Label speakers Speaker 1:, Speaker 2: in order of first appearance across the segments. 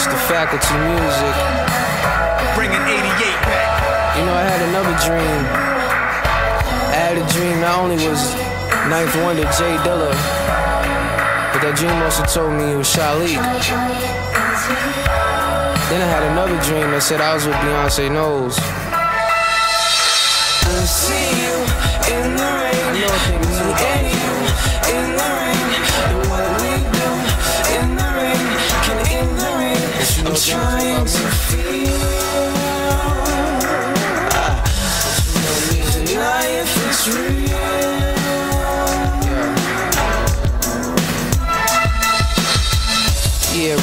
Speaker 1: It's the faculty music.
Speaker 2: Bringing 88 back.
Speaker 1: You know, I had another dream. I had a dream not only was Ninth Wonder Jay Dilla, but that dream also told me it was Shalik. Then I had another dream that said I was with Beyonce Knowles. Yeah,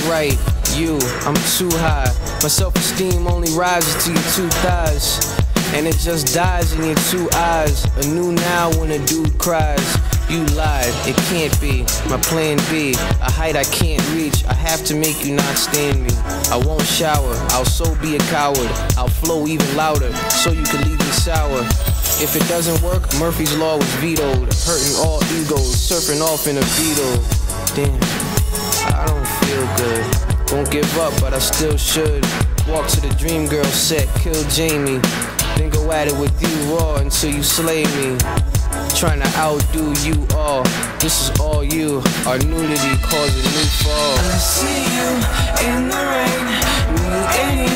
Speaker 1: right. You, I'm too high. My self-esteem only rises to your two thighs. And it just dies in your two eyes. A new now when a dude cries. You lied, it can't be. My plan B, a height I can't reach. I have to make you not stand me. I won't shower, I'll so be a coward. I'll flow even louder, so you can leave me sour. If it doesn't work, Murphy's Law was vetoed. Hurting all egos, surfing off in a beetle. Damn. I don't feel good. Won't give up, but I still should. Walk to the Dream Girl set, kill Jamie. Then go at it with you raw until you slay me. Trying to outdo you all. This is all you. Our nudity causing new fall.
Speaker 3: I see you in the rain,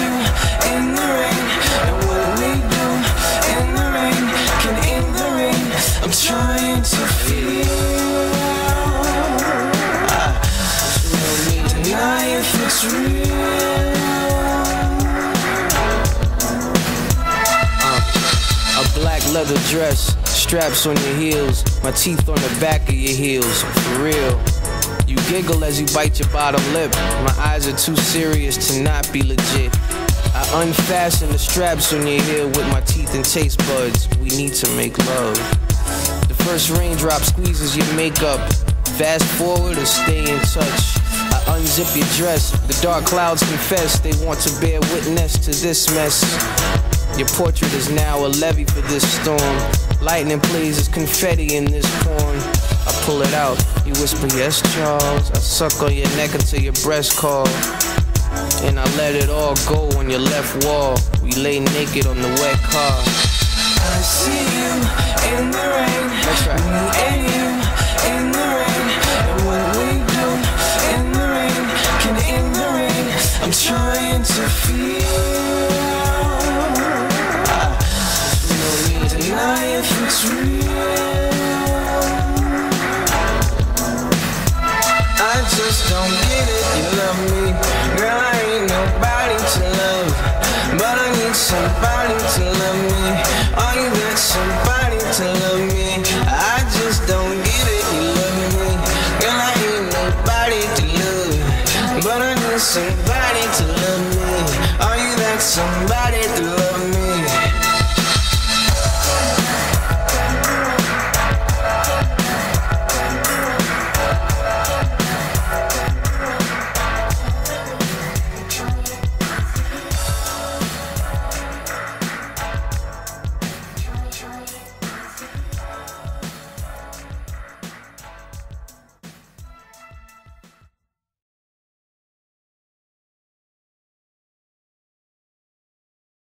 Speaker 1: Uh, leather dress, straps on your heels, my teeth on the back of your heels, for real. You giggle as you bite your bottom lip. My eyes are too serious to not be legit. I unfasten the straps on your heel with my teeth and taste buds. We need to make love. First raindrop squeezes your makeup. Fast forward or stay in touch. I unzip your dress. The dark clouds confess they want to bear witness to this mess. Your portrait is now a levee for this storm. Lightning plays as confetti in this porn. I pull it out. You whisper, yes, Charles. I suck on your neck until your breast call. And I let it all go on your left wall. We lay naked on the wet car.
Speaker 3: I see you trying to feel. Deny if it's real. I just don't get it. You love me, girl. I ain't nobody to love, but I need somebody to love me. Are you that somebody to love somebody to love me? Are you that somebody to?